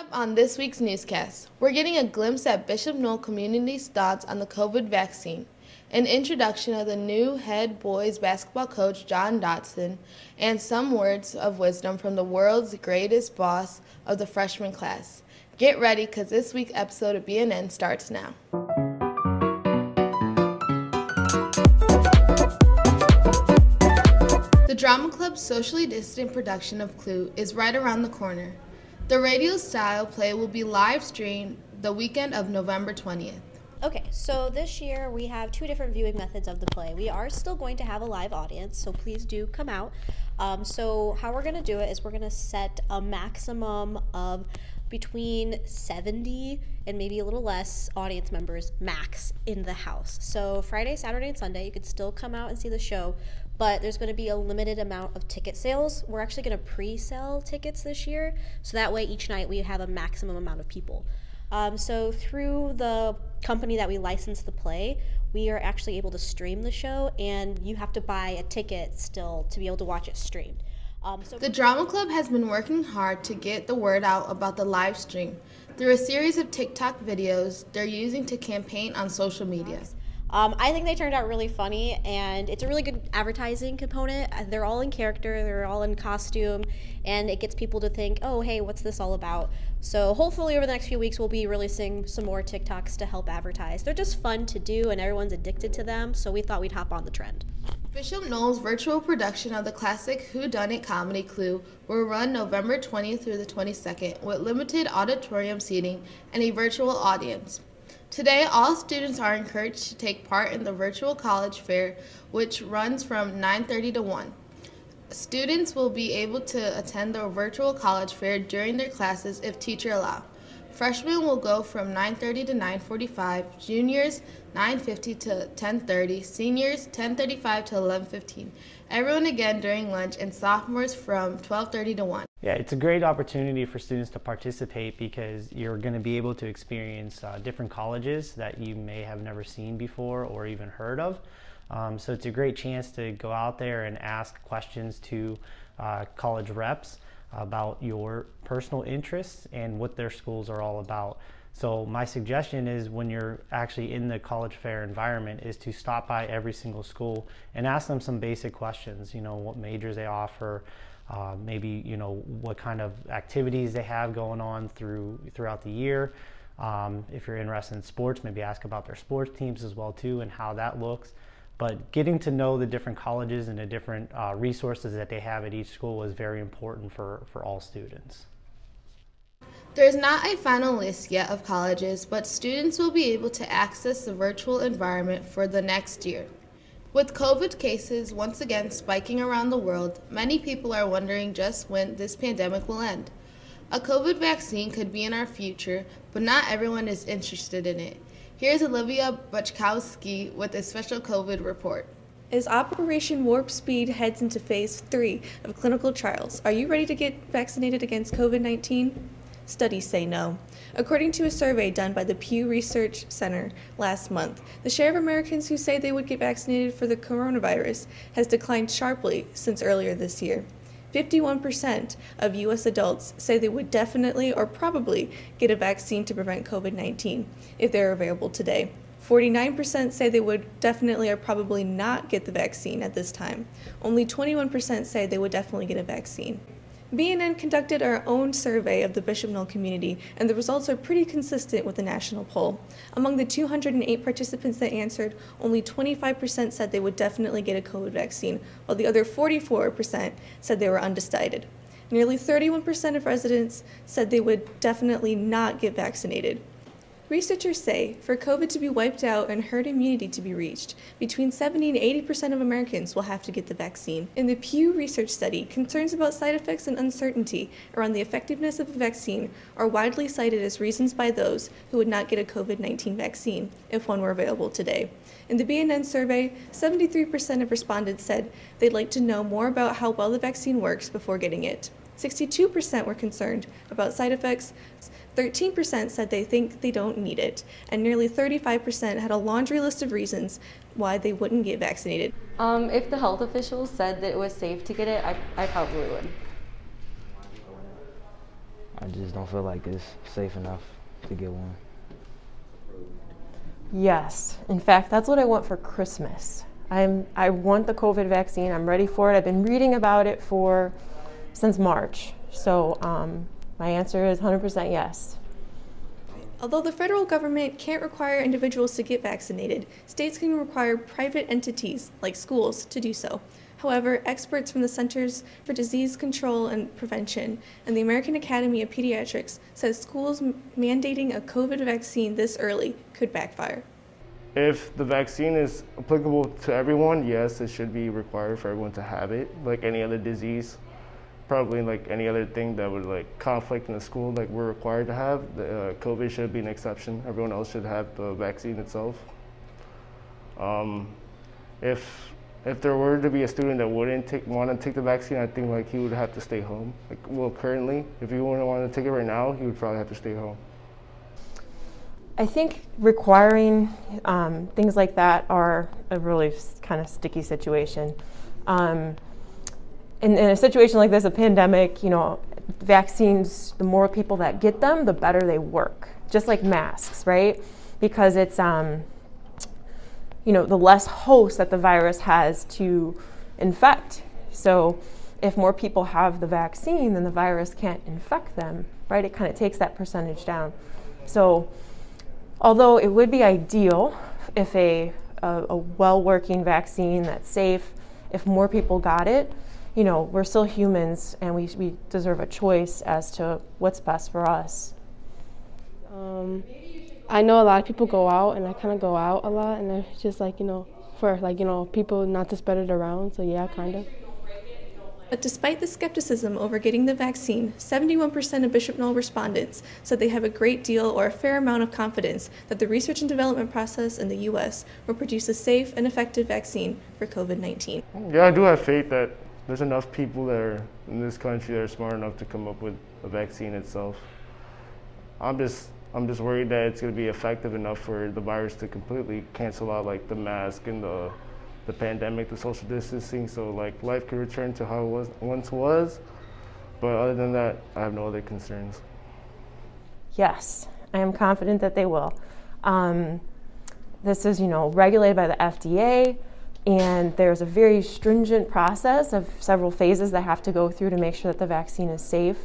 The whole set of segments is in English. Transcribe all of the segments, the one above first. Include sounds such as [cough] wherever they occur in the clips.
up on this week's newscast, we're getting a glimpse at Bishop Noll community's thoughts on the COVID vaccine, an introduction of the new head boys basketball coach John Dotson, and some words of wisdom from the world's greatest boss of the freshman class. Get ready because this week's episode of BNN starts now. The Drama Club's socially distant production of Clue is right around the corner. The radio style play will be live streamed the weekend of November 20th. Okay, so this year we have two different viewing methods of the play. We are still going to have a live audience, so please do come out. Um, so, how we're going to do it is we're going to set a maximum of between 70 and maybe a little less audience members max in the house. So, Friday, Saturday, and Sunday, you could still come out and see the show, but there's going to be a limited amount of ticket sales. We're actually going to pre sell tickets this year, so that way each night we have a maximum amount of people. Um, so, through the company that we license the play, we are actually able to stream the show, and you have to buy a ticket still to be able to watch it streamed. Um, so the Drama Club has been working hard to get the word out about the live stream through a series of TikTok videos they're using to campaign on social media. Um, I think they turned out really funny, and it's a really good advertising component. Uh, they're all in character, they're all in costume, and it gets people to think, oh, hey, what's this all about? So hopefully, over the next few weeks, we'll be releasing some more TikToks to help advertise. They're just fun to do, and everyone's addicted to them, so we thought we'd hop on the trend. Bishop Noll's virtual production of the classic Who Done It comedy Clue will run November 20th through the 22nd with limited auditorium seating and a virtual audience. Today, all students are encouraged to take part in the virtual college fair, which runs from 9.30 to 1. Students will be able to attend the virtual college fair during their classes if teacher allow. Freshmen will go from 9.30 to 9.45, juniors 9.50 to 10.30, seniors 10.35 to 11.15. Everyone again during lunch, and sophomores from 12.30 to 1. Yeah, it's a great opportunity for students to participate because you're going to be able to experience uh, different colleges that you may have never seen before or even heard of. Um, so it's a great chance to go out there and ask questions to uh, college reps about your personal interests and what their schools are all about. So my suggestion is when you're actually in the college fair environment is to stop by every single school and ask them some basic questions, you know, what majors they offer, uh, maybe you know what kind of activities they have going on through throughout the year. Um, if you're interested in sports, maybe ask about their sports teams as well too and how that looks. But getting to know the different colleges and the different uh, resources that they have at each school was very important for, for all students. There's not a final list yet of colleges, but students will be able to access the virtual environment for the next year. With COVID cases once again spiking around the world, many people are wondering just when this pandemic will end. A COVID vaccine could be in our future, but not everyone is interested in it. Here's Olivia Bachkowski with a special COVID report. As Operation Warp Speed heads into phase three of clinical trials, are you ready to get vaccinated against COVID 19? Studies say no. According to a survey done by the Pew Research Center last month, the share of Americans who say they would get vaccinated for the coronavirus has declined sharply since earlier this year. 51% of U.S. adults say they would definitely or probably get a vaccine to prevent COVID 19 if they're available today. 49% say they would definitely or probably not get the vaccine at this time. Only 21% say they would definitely get a vaccine. BNN conducted our own survey of the Bishop Noll community, and the results are pretty consistent with the national poll. Among the 208 participants that answered, only 25% said they would definitely get a COVID vaccine, while the other 44% said they were undecided. Nearly 31% of residents said they would definitely not get vaccinated. Researchers say for COVID to be wiped out and herd immunity to be reached, between 70 and 80 percent of Americans will have to get the vaccine. In the Pew Research study, concerns about side effects and uncertainty around the effectiveness of a vaccine are widely cited as reasons by those who would not get a COVID 19 vaccine if one were available today. In the BNN survey, 73% of respondents said they'd like to know more about how well the vaccine works before getting it. 62% were concerned about side effects, 13% said they think they don't need it, and nearly 35% had a laundry list of reasons why they wouldn't get vaccinated. Um, if the health officials said that it was safe to get it, I, I probably would. I just don't feel like it's safe enough to get one. Yes. In fact, that's what I want for Christmas. I'm I want the COVID vaccine. I'm ready for it. I've been reading about it for since March. So um, my answer is 100% yes. Although the federal government can't require individuals to get vaccinated, states can require private entities, like schools, to do so. However, experts from the Centers for Disease Control and Prevention and the American Academy of Pediatrics says schools mandating a COVID vaccine this early could backfire. If the vaccine is applicable to everyone, yes, it should be required for everyone to have it, like any other disease. Probably like any other thing that would like conflict in the school, like we're required to have. The, uh, COVID should be an exception. Everyone else should have the vaccine itself. Um, if if there were to be a student that wouldn't take, want to take the vaccine, I think like he would have to stay home. Like, well, currently, if he wouldn't want to take it right now, he would probably have to stay home. I think requiring um, things like that are a really kind of sticky situation. Um, in, in, a situation like this, a pandemic, you know, vaccines, the more people that get them, the better they work. Just like masks, right? Because it's, um, you know, the less hosts that the virus has to infect. So if more people have the vaccine, then the virus can't infect them, right? It kind of takes that percentage down. So although it would be ideal if a, a, a well-working vaccine that's safe, if more people got it, you know, we're still humans and we, we deserve a choice as to what's best for us. Um, I know a lot of people go out, and I kind of go out a lot, and it's just like, you know, for like, you know, people not to spread it around. So, yeah, kind of. But despite the skepticism over getting the vaccine, 71% of Bishop Noll respondents said they have a great deal or a fair amount of confidence that the research and development process in the U.S. will produce a safe and effective vaccine for COVID 19. Yeah, I do have faith that there's enough people that are in this country that are smart enough to come up with a vaccine itself. I'm just I'm just worried that it's going to be effective enough for the virus to completely cancel out like the mask and the the pandemic, the social distancing, so like life could return to how it was once was. But other than that, I have no other concerns. Yes, I am confident that they will. Um, this is, you know, regulated by the FDA, and there's a very stringent process of several phases that have to go through to make sure that the vaccine is safe.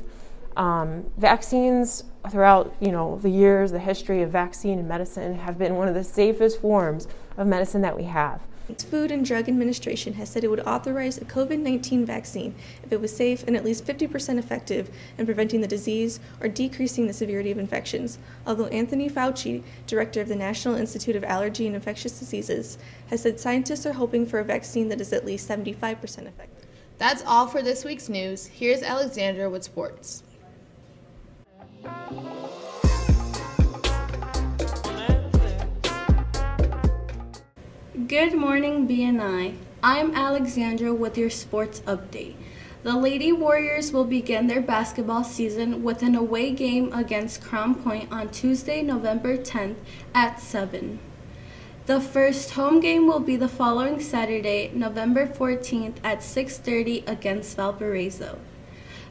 Um, vaccines throughout you know the years, the history of vaccine and medicine have been one of the safest forms of medicine that we have. Its Food and Drug Administration has said it would authorize a COVID 19 vaccine if it was safe and at least 50% effective in preventing the disease or decreasing the severity of infections. Although Anthony Fauci, director of the National Institute of Allergy and Infectious Diseases, has said scientists are hoping for a vaccine that is at least 75% effective. That's all for this week's news. Here's Alexandra with sports. Good morning, BNI. I'm Alexandra with your sports update. The Lady Warriors will begin their basketball season with an away game against Crown Point on Tuesday, November 10th at 7. The first home game will be the following Saturday, November 14th at 6:30 against Valparaiso.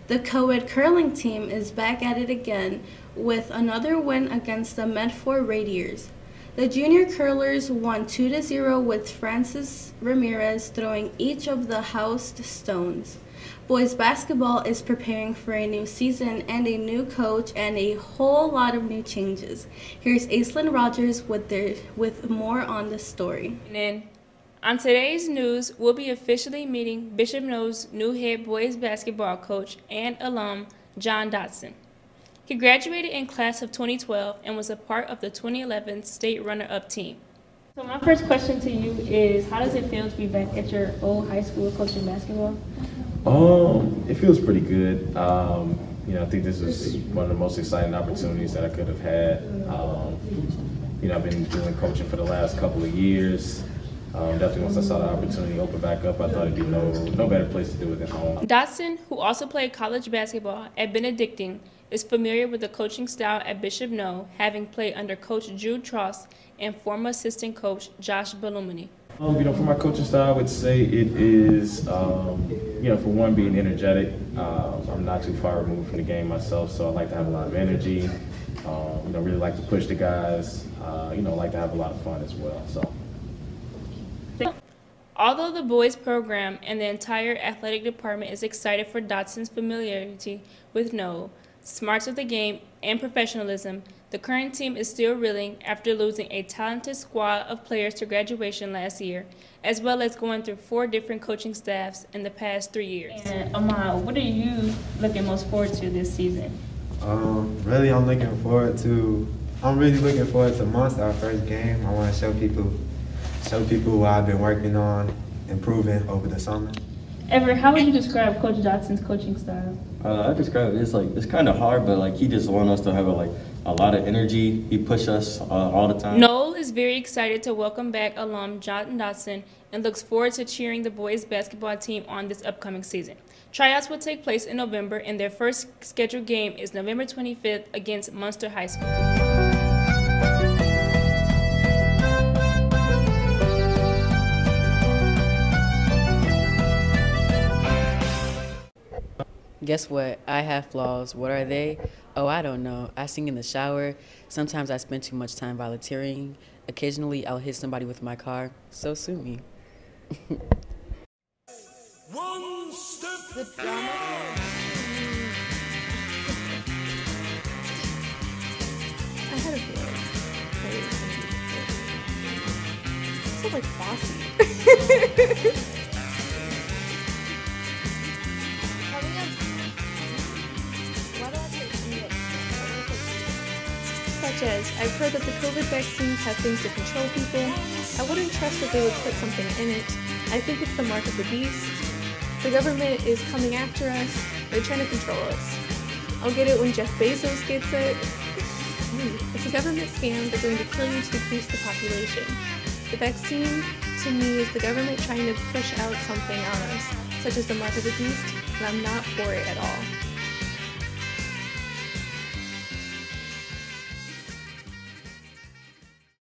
The co-ed curling team is back at it again with another win against the Medford Raiders. The junior curlers won 2 to 0 with Francis Ramirez throwing each of the housed stones. Boys basketball is preparing for a new season and a new coach and a whole lot of new changes. Here's Aislinn Rogers with their with more on the story. And on today's news, we'll be officially meeting Bishop Noll's new head boys basketball coach and alum, John Dotson. He graduated in class of 2012 and was a part of the 2011 state runner-up team. So my first question to you is, how does it feel to be back at your old high school coaching basketball? Um, it feels pretty good. Um, you know, I think this is one of the most exciting opportunities that I could have had. Um, you know, I've been doing coaching for the last couple of years. Um, definitely once I saw the opportunity open back up, I thought it'd be no, no better place to do it than home. Dotson, who also played college basketball at Benedictine, is familiar with the coaching style at Bishop Noll, having played under Coach Jude Tross and former assistant coach Josh Belumini. Um, you know, for my coaching style, I would say it is, um, you know, for one, being energetic. Um, I'm not too far removed from the game myself, so I like to have a lot of energy. Um, you know, really like to push the guys. Uh, you know, like to have a lot of fun as well. So. Although the boys program and the entire athletic department is excited for Dotson's familiarity with Noll, smarts of the game, and professionalism, the current team is still reeling after losing a talented squad of players to graduation last year, as well as going through four different coaching staffs in the past three years. And Amal, what are you looking most forward to this season? Um, really, I'm looking forward to. I'm really looking forward to Munster, our first game. I want to show people show people what I've been working on, improving over the summer. Ever, how would you describe Coach Dotson's coaching style? Uh, I describe it as like it's kind of hard, but like he just wants us to have a, like a lot of energy. He push us uh, all the time. Noll is very excited to welcome back alum John Dotson and looks forward to cheering the boys basketball team on this upcoming season. Tryouts will take place in November, and their first scheduled game is November 25th against Munster High School. Guess what? I have flaws. What are they? Oh, I don't know. I sing in the shower. Sometimes I spend too much time volunteering. Occasionally, I'll hit somebody with my car. So sue me. [laughs] One step. The drama. I had a feeling. So like bossy. [laughs] such as I've heard that the COVID vaccines have things to control people. I wouldn't trust that they would put something in it. I think it's the mark of the beast. The government is coming after us. They're trying to control us. I'll get it when Jeff Bezos gets it. It's a government scam. They're going to kill you to decrease the population. The vaccine, to me, is the government trying to push out something on us, such as the mark of the beast, and I'm not for it at all.